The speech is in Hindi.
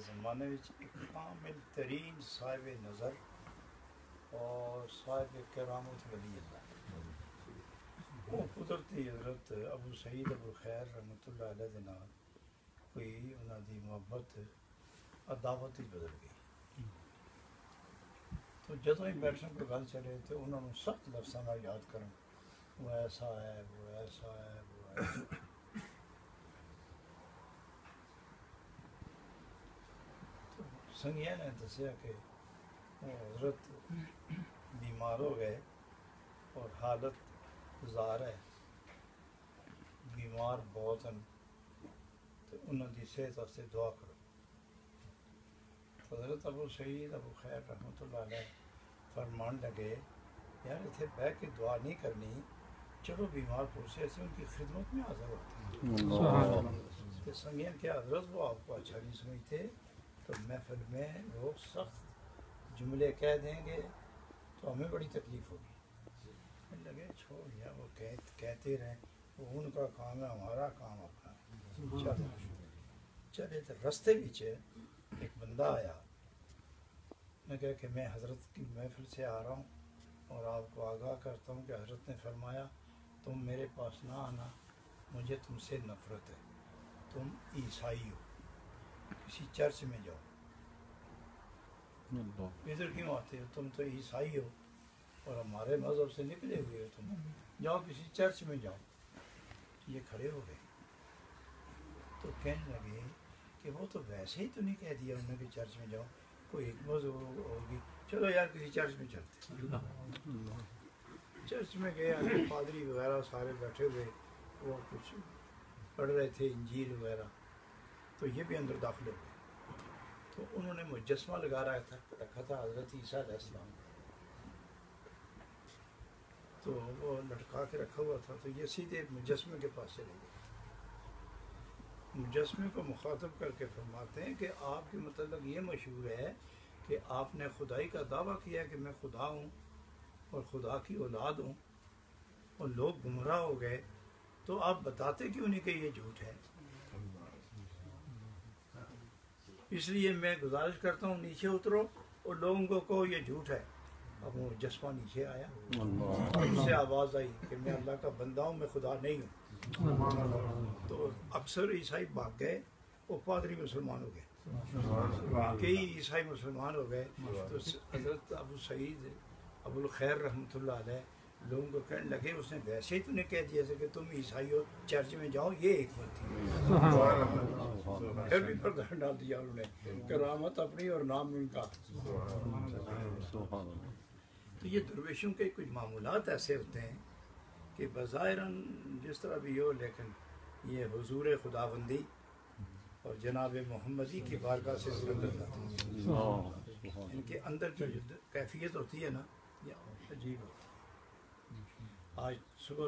ज़माने में एक कामिल तरीन साहिब नज़र और साहिब करामत वली अल्लाह वो कुदरती हजरत अबू सईद अबू खैर रहमतुल्लाह अलैह दे नाल कोई ਉਹਨਾਂ ਦੀ ਮੁਹੱਬਤ ਅਦਾਵਤ ਹੀ ਬਦਲ ਗਈ तो ਜਦੋਂ ਹੀ ਬੈਠਣ ਕੋਈ ਗੱਲ ਚਲੇ ਤੇ ਉਹਨਾਂ ਨੂੰ ਸਖਤ ਲਫ਼ਜ਼ਾਂ ਨਾਲ ਯਾਦ ਕਰਨ ਉਹ ਐਸਾ ਹੈ ਉਹ ਐਸਾ ਹੈ ਉਹ ਐਸਾ सुनिए ने दसिया कि हज़रत बीमार हो गए और हालत गुजार है। बीमार बहुत हैं। तो उन्होंने सेहत वास्ते दुआ करो। हज़रत अबू शहीद अबू खैर रहमत फरमान लगे यार इतने बह के दुआ नहीं करनी। चलो बीमार पुरुष ऐसे उनकी खिदमत में हाजिर होते हैं। तो संज्ञा के हज़रत वो आपको अच्छा नहीं समझते। तो महफिल में लोग सख्त जुमले कह देंगे तो हमें बड़ी तकलीफ़ होगी। लगे छोड़ या वो कह, कहते रहें वो उनका काम है हमारा काम अपना चलो। चले तो रास्ते बीच एक बंदा आया। मैं कहा कि मैं हज़रत की महफिल से आ रहा हूँ और आपको आगाह करता हूँ कि हज़रत ने फरमाया तुम मेरे पास ना आना मुझे तुमसे नफरत है तुम ईसाई हो। किसी चर्च में जाओ। इधर क्यों आते हो? तुम तो ईसाई हो और हमारे मज़हब से निकले हुए हो तुम। जाओ किसी चर्च में जाओ। ये खड़े हो गए। तो कहने लगे कि वो तो वैसे ही तो नहीं कह दिया उन्होंने कि चर्च में जाओ। कोई एक मज़हब होगी। चलो यार किसी चर्च में चलते चर्च में गए पादरी वगैरह सारे बैठे हुए वो कुछ पढ़ रहे थे इंजील वगैरह। तो ये भी अंदर दाखिल हो गए तो उन्होंने मुजस्मा लगा रखा था रखा था हज़रत ईसा अलैहिस्सलाम तो वो लटका के रखा हुआ था तो ये सीधे मुजस्मे के पास चले गए। मुजस्मे को मुखातब करके फरमाते हैं कि आपके मतलब ये मशहूर है कि आपने खुदाई का दावा किया कि मैं खुदा हूँ और खुदा की औलाद हूँ और लोग गुमराह हो गए। तो आप बताते क्यों नहीं कि ये झूठ है? इसलिए मैं गुजारिश करता हूँ नीचे उतरो और लोगों को कहो ये झूठ है। अब वो जस्मा नीचे आया। उससे आवाज़ आई कि मैं अल्लाह का बंदा हूँ मैं खुदा नहीं हूँ। तो अक्सर ईसाई भाग गए वो पादरी मुसलमान हो गए। कई ईसाई मुसलमान हो गए। तो हज़रत अबू सईद अबुल खैर रहमतुल्लाह अलैह लोगों को कहने लगे उसने वैसे ही तूने कह दिया था कि तुम ईसाई हो चर्च में जाओ ये एक बात थी। फिर भी प्रधान डाल दिया उन्होंने। करामत अपनी और नाम उनका। तो ये दरवेशों के कुछ मामूलात ऐसे होते हैं कि बज़ाहिरन जिस तरह भी हो, लेकिन ये हुजूर खुदाबंदी और जनाब मोहम्मदी की बारगाह से इनके अंदर जो कैफियत होती है ना, ये अजीब होती है। आज सुबह